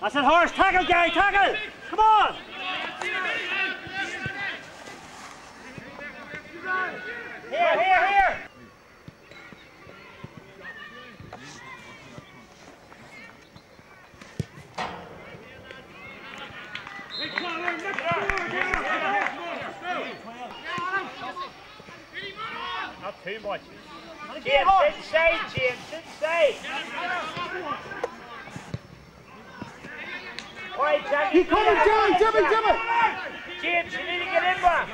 That's said, horse. Tackle, Gary, tackle. Come on. Here, here, here. Not too much. James, inside, James, inside. All right, Jack. Keep coming, Jimmy, Jimmy, Jimmy. James, you need to get in there.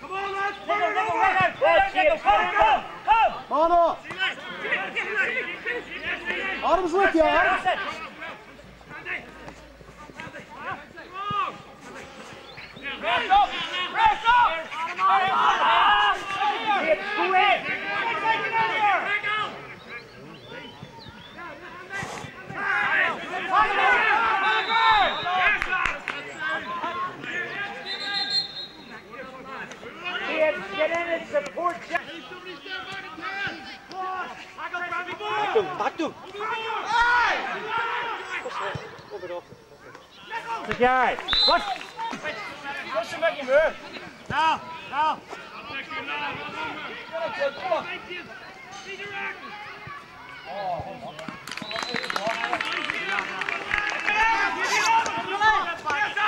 Come on, lads. Niggle, niggle, niggle. Go, James, come, come, come. Man up. Adam's with you, Adam. That's it. Press up! Press up! James, go in. James, get in and support Jack. The guy. What? What's the making move? Now, now. Get the ball!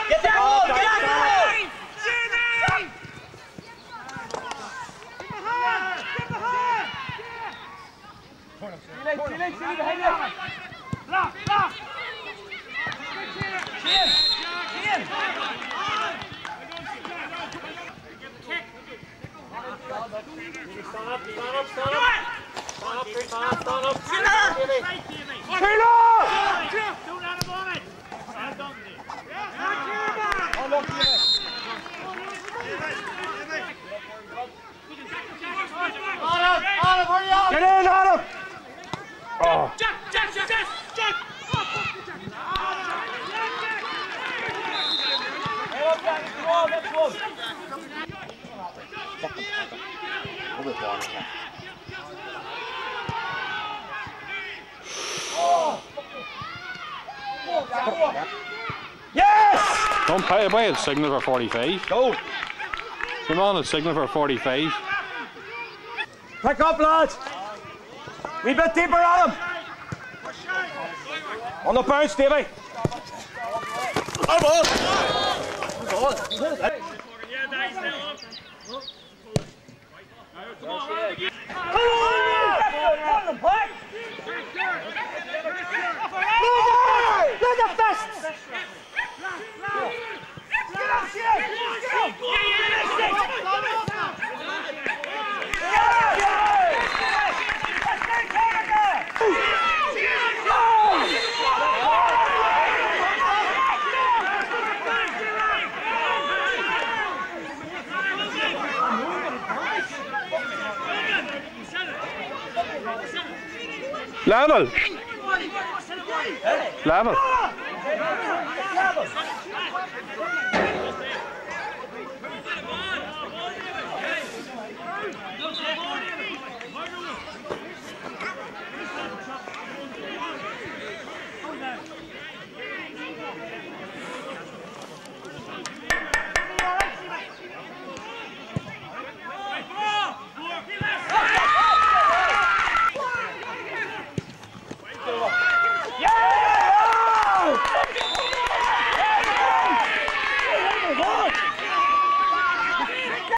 Get out the ball! Stand up, stand up, stand up. Stand up, stand up, stand up. Taylor! Don't let him on it. Well done, Dave. Adam, Adam, hurry up. Get in, Adam! Oh. Hey, look, Danny, come on, let's go. Yes! Don't pay away at signal for 45. Go! Come on, at signal for 45. Pick up, lads! We bit deeper on him! On the bounce, Davey! Look Level! Level! Level!